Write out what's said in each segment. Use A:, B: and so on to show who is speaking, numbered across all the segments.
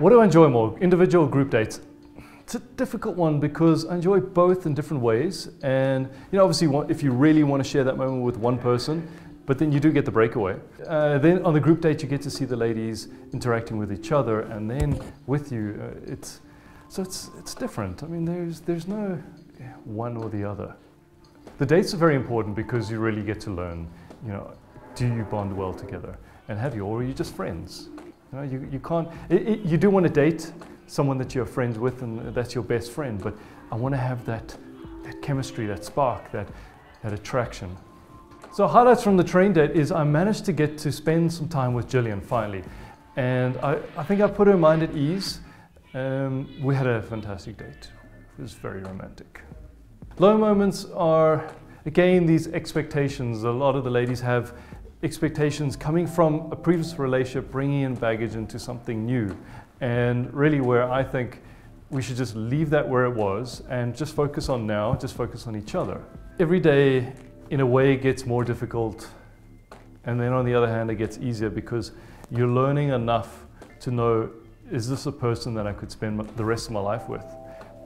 A: What do I enjoy more, individual or group dates? It's a difficult one because I enjoy both in different ways. And you know, obviously, if you really want to share that moment with one person, but then you do get the breakaway. Uh, then on the group date, you get to see the ladies interacting with each other, and then with you, uh, it's so it's it's different. I mean, there's there's no one or the other. The dates are very important because you really get to learn. You know, do you bond well together, and have you, or are you just friends? You know, you, you can't. It, it, you do want to date someone that you're friends with, and that's your best friend. But I want to have that that chemistry, that spark, that that attraction. So highlights from the train date is I managed to get to spend some time with Jillian finally. And I, I think I put her mind at ease. Um, we had a fantastic date. It was very romantic. Low moments are, again, these expectations. A lot of the ladies have expectations coming from a previous relationship, bringing in baggage into something new. And really where I think we should just leave that where it was and just focus on now, just focus on each other. Every day in a way gets more difficult and then on the other hand it gets easier because you're learning enough to know is this a person that I could spend the rest of my life with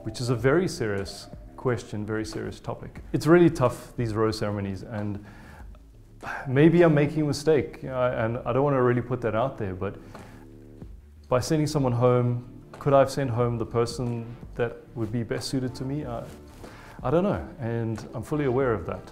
A: which is a very serious question very serious topic it's really tough these rose ceremonies and maybe I'm making a mistake and I don't want to really put that out there but by sending someone home could I have sent home the person that would be best suited to me? I, I don't know and I'm fully aware of that